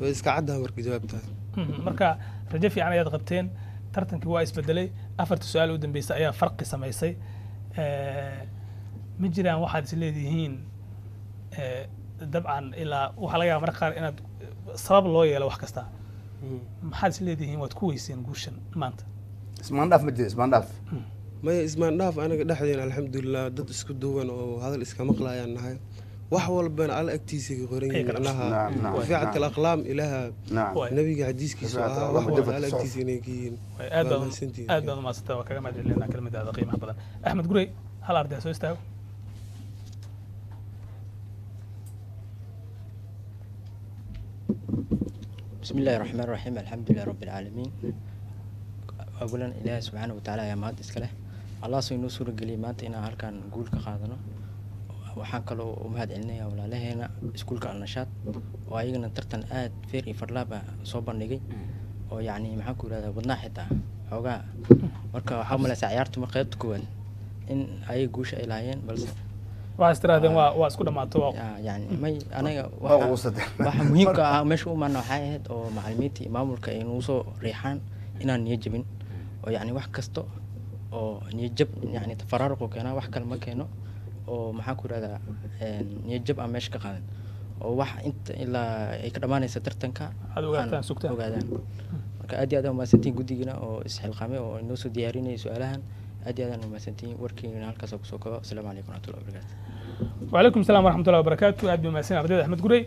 way iska caddaha marka jawaabtaa Mhm, marka rajo fiican ayaad qabteen tartankii waa isbedelay afarta su'aal u dambeysay ayaa farqi samaysay. Eh, ma jiraan waxaad is leedihiin eh, dabcan ilaa waxaa laga yaaba marka qaar inaad sabab loo yeelo wax kasta. Maxaad is leedihiin waad ku weyseen guushan maanta. Ismaandhaaf ma jira ismaandhaaf maya ismaandhaaf anaga dhexdeena alxamdulilah dad isku duwan oo hadal iska maqlayaan nahay. Wax walbana alla agtiisa ka qoranyihiinfiicatal aqlaam ilaaha nabiga xadiiskiisu ahaa wax walba alla agtiisa inay ka gurey hal arday soo istaago. Bismi illahi raxmaan raxiim alxamdulilah rabbi alcaalamiin waa gulan ilaaha subxaana wa tacala ayaa mahad iska leh allah soo inoo suurageliya maanta inaan halkaan guul ka qaadano. Waxaan kaloo umahad celinaya walaalaheena iskuulka alnashaad oo ayagana tartan aad feer iyo farlaaba ah soo bandhigay. Oo yacni maxaan ku yihahdaa wadnaa xitaa xoogaa. Marka waxaa malaysaa ciyaartu mar qaybta koowaad in ayaga guusha ay lahaayeen balse waa istiraadeen waa waa muhiimka ah meesha u waxay ahayd oo macalimiinta iyo maamulka ay nagu riixaan inaan niyo jabin. Oo yacni wax kasto oo niyajab yani faraaruquu keenaa wax kale ma keeno oo maxaan ku irahdaa niyajab aan meesha ka qaadan oo wax inta ilaa ay ka dhammaanaysa tartanka ogaadaan. Marka aad iyo aadaan umaadsantihiin guddigiina oo isxilqaamay oo inoo soo diyaarinayay su'aalahan aad iyo aadaan umaadsantihiin warkiina halkaasoo ku soo kago asalaamu calaykum waraxmatullah wabarakatu wacalaykum assalam waraxmatullah wabarakaatu aad bay umahadsan ardayda axmed gurey.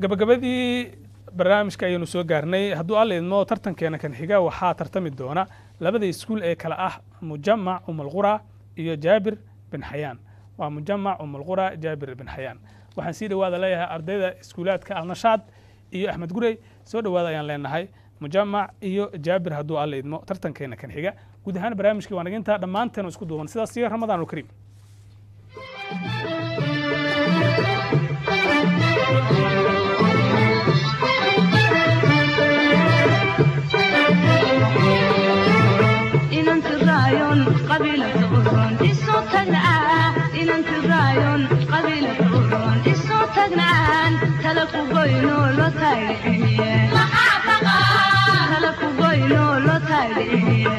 Gabagabadii barnaamijka ayaynu soo gaarnay. Hadduu alla idmo tartankeena kan xiga waxaa tartami doona labada iskuul ee kale ah mujamac umulqura iyo jaabir bin xayaan waa mujamac umulqura jaabir bin xayaan waxaan sii dhawaada leeyahay ardayda iskuulaadka alnashaad iyo axmed gurey. Soo dhawaada ayaan leenahay. Mujamac iyo jaabir hadduu alla idmo tartankeena kan xiga. Guud ahaan barnaamijkii waa nagintaa dhammaanteenu isku duuban. Sidaas iyo ramadaan ulkariim kugoyno lo taagiciye kala kugoyno lo taagiciye